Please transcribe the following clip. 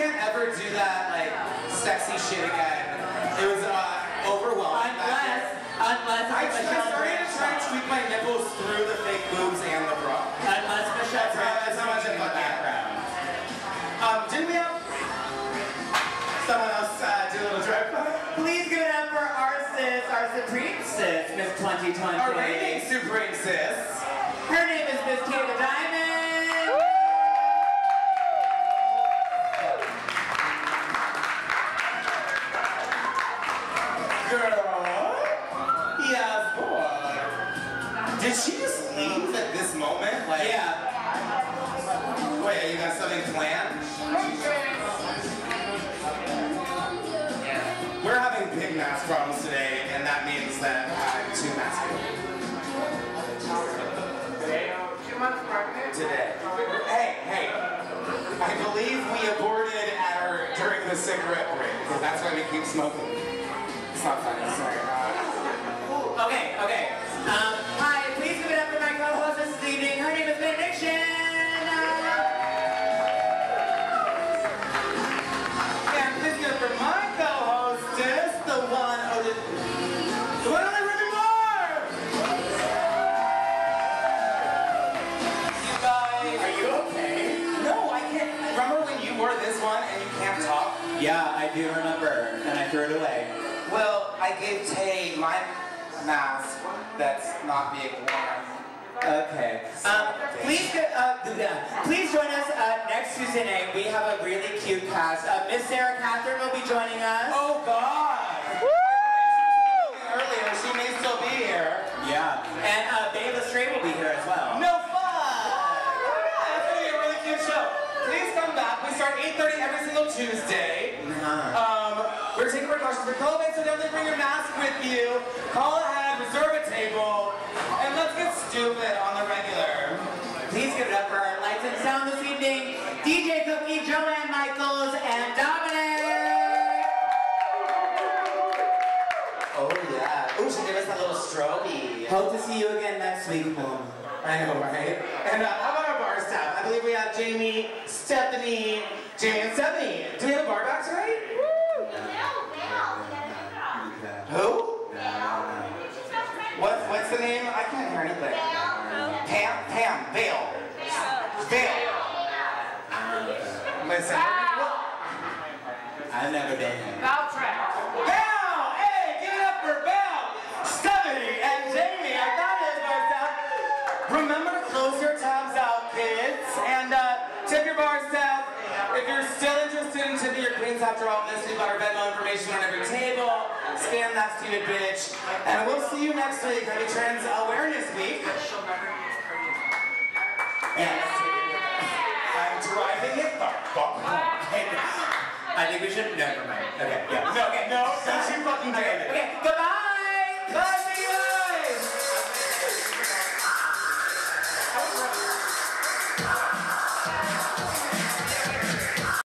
can't ever do that like sexy shit again. It was uh, overwhelming. Unless, unless I, I started to try and tweak my nipples through the fake boobs and the bra. Unless Michelle That's how- that's how much I in the that. background. Um, didn't we have someone else uh, do a little drive by? Please give it up for our sis, our supreme sis, Miss 2020. Our reigning supreme Did she just leave at this moment? Like, Yeah. Wait, you got something planned? We're having big mass problems today, and that means that I'm too masculine. Two months pregnant? Today. Hey, hey. I believe we aborted at our during the cigarette break, because that's why we keep smoking. It's not funny, sorry. One and you can't talk? Yeah, I do remember, and I threw it away. Well, I gave Té my mask that's not being worn. Okay. Um, please, uh, please join us uh, next Tuesday night. We have a really cute cast. Uh, Miss Sarah Catherine will be joining us. Oh God! 8:30 every single Tuesday. Um, we're taking precautions for COVID, so definitely bring your mask with you. Call ahead, reserve a table, and let's get stupid on the regular. Please give it up for our lights and sound this evening. DJ Cookie, Joanne Michaels, and Dominic. Oh yeah. Ooh, she gave us a little strobe. Hope to see you again next week, Mom. I know, right? And uh, how about staff? I believe we have Jamie, Stephanie, Jamie and Stephanie. Do we have bar backs right? Who? What's what's the name? I can't hear anything. Pam, Pam, Vale. Vale. Listen. I've never been here. Tipping after all this, we've got our Venmo information on every table. Scan that stupid bitch. And we'll see you next week. Happy Trans Awareness Week. Yes. I'm driving it the fuck. I think we should. Never mind. Okay. Yeah. No, okay, no, don't you fucking Okay. dare. Okay. Go